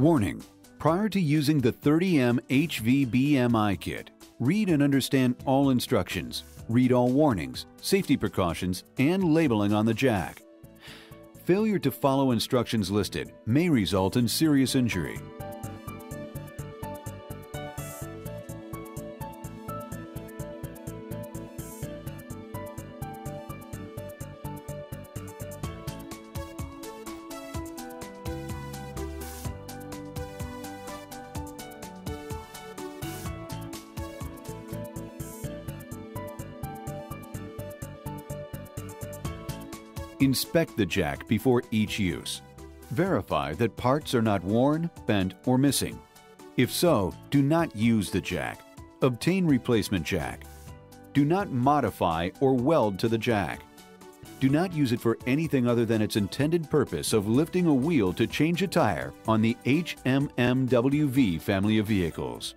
Warning: Prior to using the 30M HMMWV kit, read and understand all instructions, read all warnings, safety precautions, and labeling on the jack. Failure to follow instructions listed may result in serious injury. Inspect the jack before each use. Verify that parts are not worn, bent, or missing. If so, do not use the jack. Obtain replacement jack. Do not modify or weld to the jack. Do not use it for anything other than its intended purpose of lifting a wheel to change a tire on the HMMWV family of vehicles.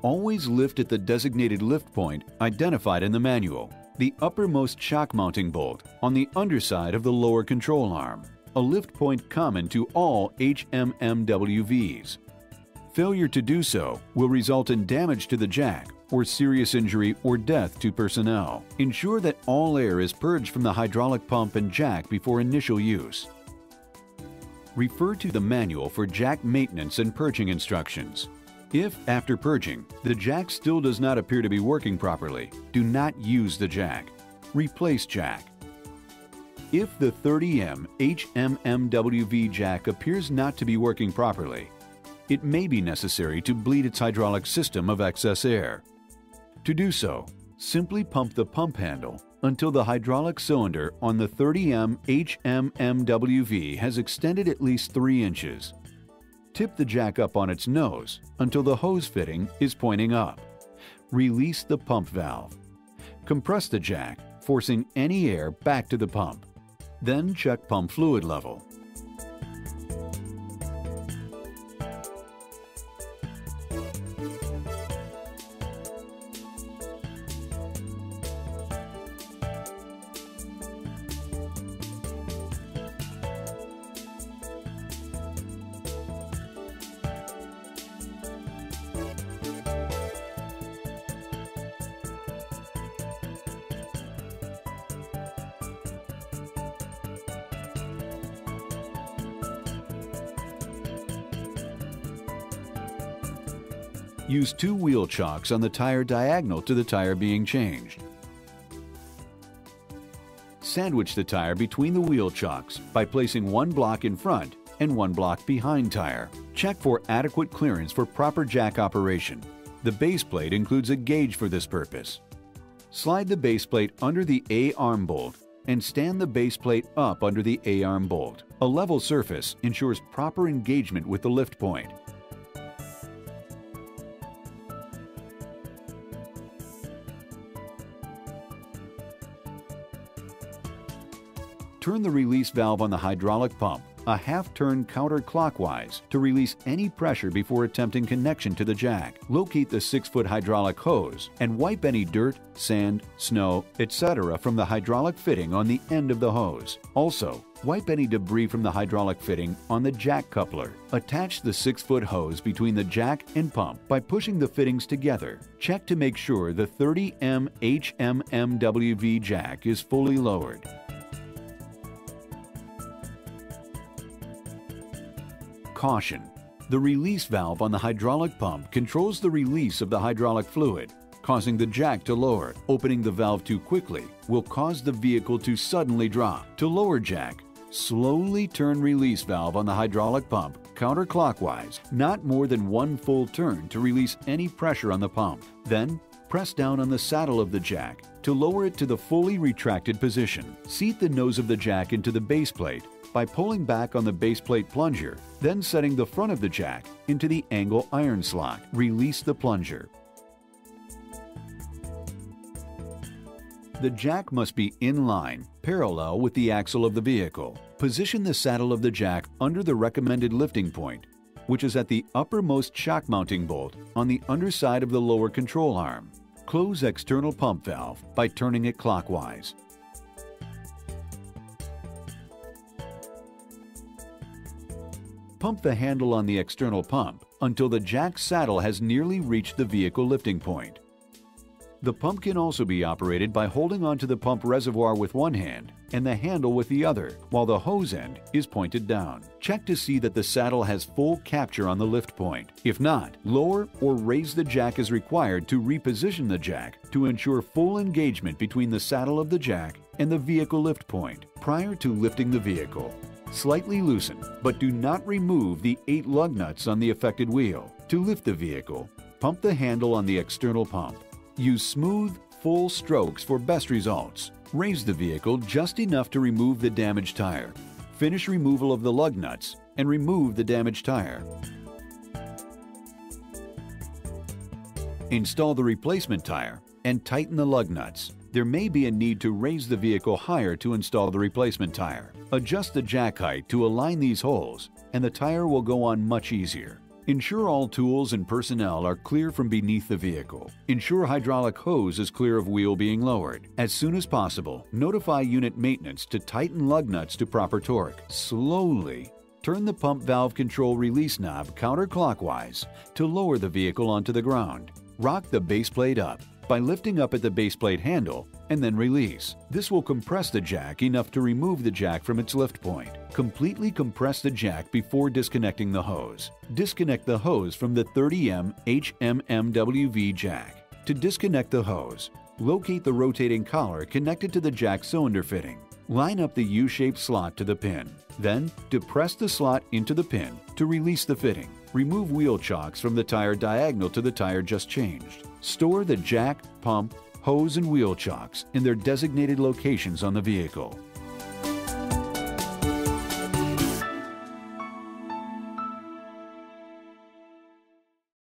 Always lift at the designated lift point identified in the manual the uppermost shock mounting bolt on the underside of the lower control arm, a lift point common to all HMMWVs. Failure to do so will result in damage to the jack or serious injury or death to personnel. Ensure that all air is purged from the hydraulic pump and jack before initial use. Refer to the manual for jack maintenance and purging instructions. If, after purging, the jack still does not appear to be working properly, do not use the jack. Replace jack. If the 30M HMMWV jack appears not to be working properly, it may be necessary to bleed its hydraulic system of excess air. To do so, simply pump the pump handle until the hydraulic cylinder on the 30M HMMWV has extended at least 3 inches. Tip the jack up on its nose until the hose fitting is pointing up. Release the pump valve. Compress the jack, forcing any air back to the pump. Then check pump fluid level. Use two wheel chocks on the tire diagonal to the tire being changed. Sandwich the tire between the wheel chocks by placing one block in front and one block behind tire. Check for adequate clearance for proper jack operation. The base plate includes a gauge for this purpose. Slide the base plate under the A-arm bolt and stand the base plate up under the A-arm bolt. A level surface ensures proper engagement with the lift point. Turn the release valve on the hydraulic pump a half turn counterclockwise to release any pressure before attempting connection to the jack. Locate the 6 foot hydraulic hose and wipe any dirt, sand, snow, etc. from the hydraulic fitting on the end of the hose. Also, Wipe any debris from the hydraulic fitting on the jack coupler. Attach the 6 foot hose between the jack and pump by pushing the fittings together. Check to make sure the 30M HMMWV jack is fully lowered. Caution. The release valve on the hydraulic pump controls the release of the hydraulic fluid, causing the jack to lower. Opening the valve too quickly will cause the vehicle to suddenly drop. To lower jack, slowly turn release valve on the hydraulic pump counterclockwise, not more than one full turn to release any pressure on the pump. Then, press down on the saddle of the jack to lower it to the fully retracted position. Seat the nose of the jack into the base plate by pulling back on the base plate plunger, then setting the front of the jack into the angle iron slot. Release the plunger. The jack must be in line, parallel with the axle of the vehicle. Position the saddle of the jack under the recommended lifting point, which is at the uppermost shock mounting bolt on the underside of the lower control arm. Close external pump valve by turning it clockwise. Pump the handle on the external pump until the jack saddle has nearly reached the vehicle lifting point. The pump can also be operated by holding onto the pump reservoir with one hand and the handle with the other, while the hose end is pointed down. Check to see that the saddle has full capture on the lift point. If not, lower or raise the jack as required to reposition the jack to ensure full engagement between the saddle of the jack and the vehicle lift point prior to lifting the vehicle. Slightly loosen, but do not remove the eight lug nuts on the affected wheel. To lift the vehicle, pump the handle on the external pump. Use smooth, full strokes for best results. Raise the vehicle just enough to remove the damaged tire. Finish removal of the lug nuts and remove the damaged tire. Install the replacement tire and tighten the lug nuts. There may be a need to raise the vehicle higher to install the replacement tire. Adjust the jack height to align these holes and the tire will go on much easier. Ensure all tools and personnel are clear from beneath the vehicle. Ensure hydraulic hose is clear of wheel being lowered. As soon as possible, notify unit maintenance to tighten lug nuts to proper torque. Slowly, turn the pump valve control release knob counterclockwise to lower the vehicle onto the ground. Rock the base plate up by lifting up at the base plate handle and then release. This will compress the jack enough to remove the jack from its lift point. Completely compress the jack before disconnecting the hose. Disconnect the hose from the 30M HMMWV jack. To disconnect the hose, locate the rotating collar connected to the jack cylinder fitting. Line up the U-shaped slot to the pin. Then, depress the slot into the pin to release the fitting. Remove wheel chocks from the tire diagonal to the tire just changed. Store the jack, pump, hose, and wheel chocks in their designated locations on the vehicle.